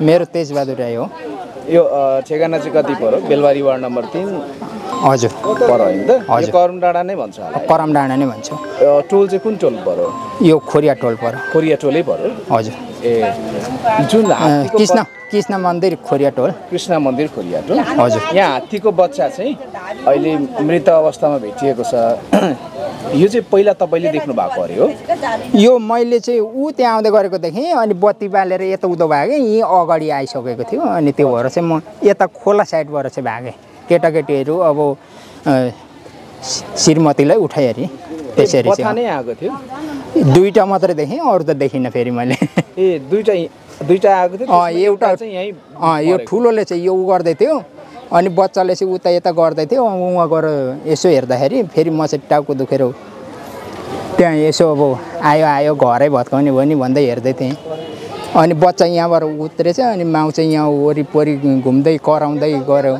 मेरो तेजबहादुर राई हो। यो ठेगाना चाहिँ कति पर्यो बेलबारी वार्ड नम्बर तिन हजुर। पर होइन त? हजुर। करम डाँडा नै भन्छ? परम डाँडा नै भन्छ। टोल चाहिँ कुन टोल पर्यो यो खोरिया टोल पर। कोरिया टोलै पर्यो हजुर। ए जुन कृष्ण कृष्ण मन्दिर खोरिया टोल। कृष्ण मन्दिर खोरिया टोल। हजुर। यहाँ हात्तीको बच्चा चाहिँ अहिले मृत अवस्थामा भेटिएको छ। यो चाहिँ पहिला तपाईँले देख्नु भएको अरे हो। यो मैले चाहिँ ऊ त्यहाँ आउँदै गरेको देखेँ अनि बत्ती बालेर यता उदो भागेँ यहीँ अगाडि आइसकेको थियो अनि त्यो भएर चाहिँ म यता खोला साइडबाट चाहिँ भागेँ। केटाकेटीहरू अब श्रीमतीलाई त्यसरी बच्चा चाहिँ नै आएको थियो। दुईवटा मात्रै देखेँ अरू त देखिनँ फेरि मैले। ए दुईटा दुईटा आएको थियो एउटा चाहिँ यहीँ यो। ठुलोले चाहिँ यो उ गर्दै थियो अनि बच्चाले चाहिँ उता यता गर्दै थियो उहाँ गएर यसो हेर्दाखेरि फेरि म चाहिँ टाउको दुखेर त्यहाँ यसो अब आयो आयो घरै भत्काउने भयो नि भन्दै हेर्दै थिएँ। अनि बच्चा यहाँबाट उत्रेछ अनि माउ चाहिँ यहाँ वरिपरि घुम्दै कराउँदै गऱ्यो।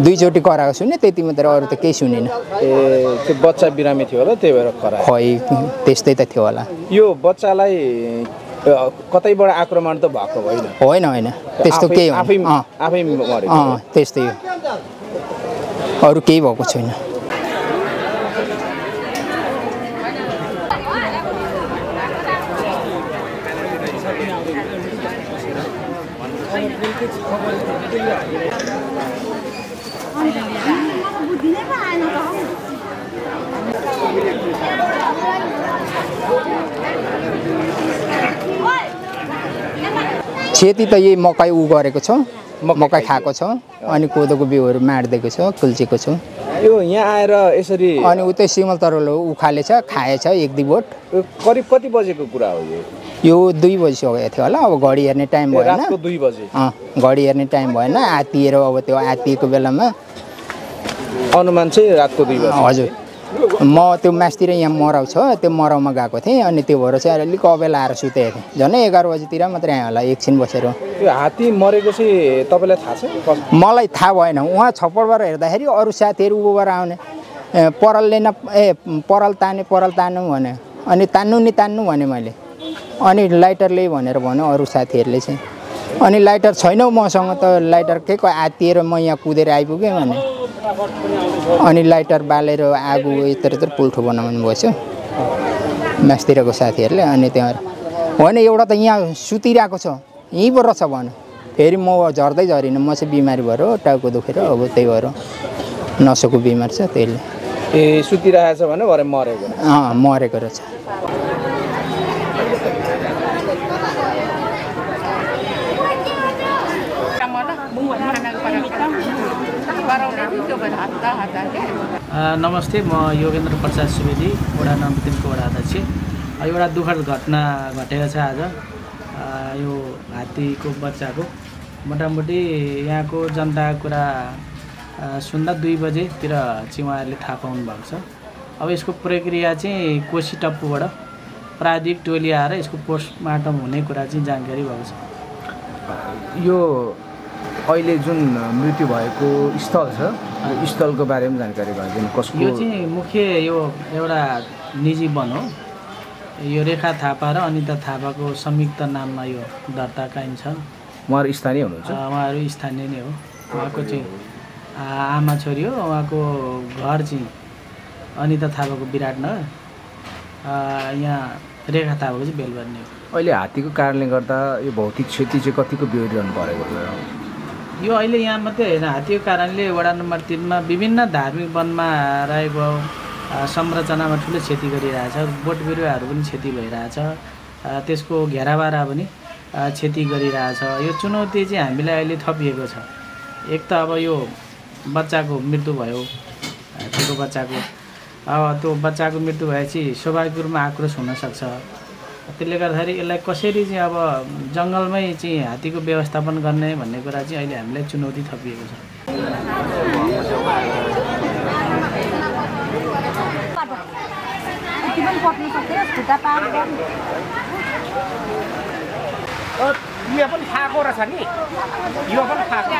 दुईचोटि कराएको सुने त्यति मात्रै अरू त केही सुनिनँ। ए त्यो बच्चा बिरामी थियो होला त्यही भएर खै त्यस्तै त थियो होला। यो बच्चालाई कतैबाट आक्रमण त भएको होइन। होइन होइन। त्यस्तो केही आफै आफै त्यस्तै हो। अरू केही भएको छैन। खेती त यही मकै उ गरेको छ। मकै खाएको छ। अनि कोदोको बिउहरू माडिदिएको छ कुल्चेको छ। यो यहाँ आएर यसरी अनि उतै सिमल तरुल उखालेछ खाएछ एक दुई बोट। करिब कति बजेको कुरा हो यो? यो दुई बजिसकेको थियो होला अब घडी हेर्ने टाइम भएन। दुई बजे। अँ घडी हेर्ने टाइम भएन आत्तिएर अब त्यो आत्तिएको बेलामा। अनुमान चाहिँ रातको दुई बजे। हजुर। म त्यो मासतिर यहाँ मराउ छ त्यो मराउमा गएको थिएँ अनि त्यो भएर चाहिँ अलिक अबेला आएर सुतेको थिएँ। झन् एघार बजीतिर मात्रै आएँ होला एकछिन बसेर। यो हात्ती मरेको चाहिँ तपाईँलाई थाहा छ? मलाई थाहा भएन। उहाँ छप्परबाट हेर्दाखेरि अरू साथीहरू ऊबाट आउने। परालले न ए पराल ताने पराल तान्नु भन्यो अनि तान्नु नि तान्नु भने मैले। अनि लाइटरले भनेर भन्यो अरू साथीहरूले चाहिँ। अनि लाइटर छैन मसँग त लाइटर के को आत्तिएर म यहाँ कुदेर आइपुगेँ भने। अनि लाइटर बालेर आगो यत्र यत्र पुल्ठो बनाउनु भएछ। मासतिरको साथीहरूले अनि त्यहाँ होइन एउटा त यहाँ सुतिरहेको छ यहीँबाट रहेछ भन्यो फेरि म झर्दै झरिनँ म चाहिँ बिमारी भएर हो, टाउको दुखेर अब त्यही भएर नसोको बिमार छ त्यसले। ए सुतिरहेको छ भने भरे मरेको अँ मरेको रहेछ अ, नमस्ते म योगेन्द्र प्रसाद सुवेदी वडा नम्बर तिनको वडा अध्यक्ष एउटा दुःखद घटना घटेको छ आज। यो हात्तीको बच्चाको। मोटामोटी यहाँको जनताको कुरा सुन्दा दुई बजेतिर चाहिँ उहाँहरूले थाहा पाउनु भएको छ। अब यसको प्रक्रिया चाहिँ कोसी टप्पूबाट प्राविधिक टोली आएर यसको पोस्टमार्टम हुने कुरा चाहिँ जानकारी भएको छ। यो अहिले जुन मृत्यु भएको स्थल छ यो स्थलको बारेमा जानकारी भइदिनु कसको यो चाहिँ मुख्य यो एउटा निजी वन हो। यो रेखा थापा र अनिता थापाको संयुक्त नाममा यो दर्ता कायम छ उहाँहरू स्थानीय हुनुहुन्छ? उहाँहरू स्थानीय नै हो। उहाँको चाहिँ आमा छोरी हो उहाँको घर चाहिँ अनिता थापाको विराटनगर। यहाँ रेखा थापाको चाहिँ बेलबारी नै हो। अहिले हात्तीको कारणले गर्दा यो भौतिक क्षति चाहिँ कतिको बिहोरिरहनु परेको थियो? यो अहिले यहाँ मात्रै होइन हात्तीको कारणले वडा नम्बर तिनमा विभिन्न धार्मिक वनमा रहेको संरचनामा ठुलो क्षति गरिरहेछ बोट बिरुवाहरू पनि क्षति भइरहेछ त्यसको घेराबारा पनि क्षति गरिरहेछ। यो चुनौती चाहिँ हामीलाई अहिले थपिएको छ। एक त अब यो बच्चाको मृत्यु भयो हात्तीको बच्चाको। अब त्यो बच्चाको मृत्यु भएपछि स्वाभाविक रूपमा आक्रोश हुनसक्छ त्यसले गर्दाखेरि यसलाई कसरी चाहिँ अब जङ्गलमै चाहिँ हात्तीको व्यवस्थापन गर्ने भन्ने कुरा चाहिँ अहिले हामीलाई चुनौती थपिएको छ। यो पनि खाएको रहेछ नि। यो पनि खाएको